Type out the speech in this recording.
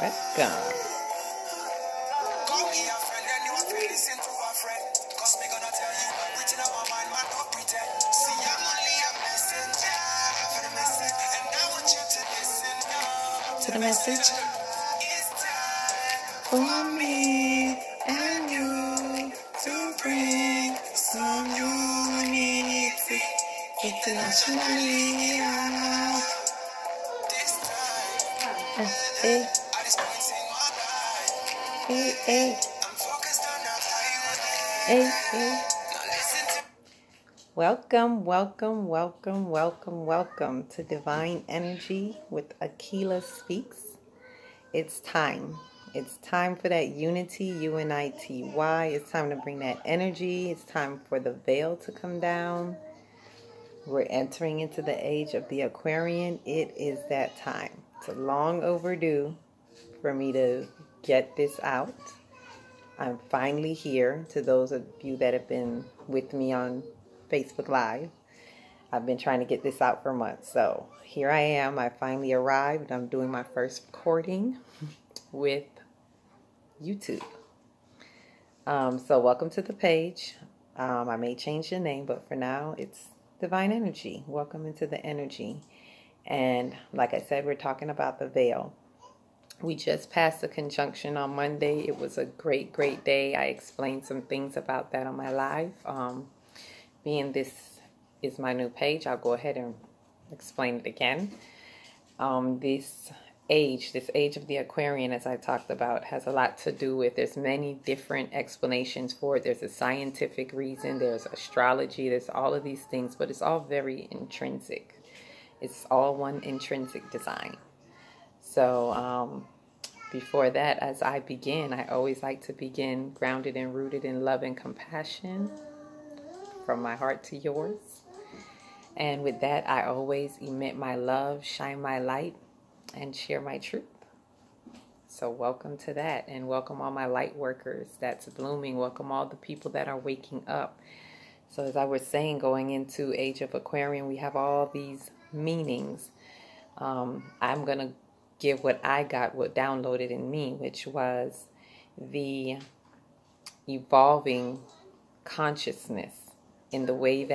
Welcome. To the message for me and you to bring some unity internationally. Hey, hey, hey, hey, hey. Welcome, welcome, welcome, welcome, welcome to Divine Energy with Aquila Speaks. It's time. It's time for that unity, U N I T Y. It's time to bring that energy. It's time for the veil to come down. We're entering into the age of the Aquarian. It is that time. It's long overdue for me to get this out. I'm finally here to those of you that have been with me on Facebook Live. I've been trying to get this out for months. So here I am. I finally arrived. I'm doing my first recording with YouTube. Um, so welcome to the page. Um, I may change the name, but for now it's Divine Energy. Welcome into the energy. And like I said, we're talking about the veil. We just passed the conjunction on Monday. It was a great, great day. I explained some things about that on my live. Um, being this is my new page, I'll go ahead and explain it again. Um, this age, this age of the Aquarian, as I talked about, has a lot to do with, there's many different explanations for it. There's a scientific reason, there's astrology, there's all of these things, but it's all very intrinsic. It's all one intrinsic design. So, um, before that, as I begin, I always like to begin grounded and rooted in love and compassion from my heart to yours. And with that, I always emit my love, shine my light, and share my truth. So, welcome to that, and welcome all my light workers that's blooming. Welcome all the people that are waking up. So, as I was saying, going into Age of Aquarian, we have all these meanings. Um, I'm going to give what I got, what downloaded in me, which was the evolving consciousness in the way that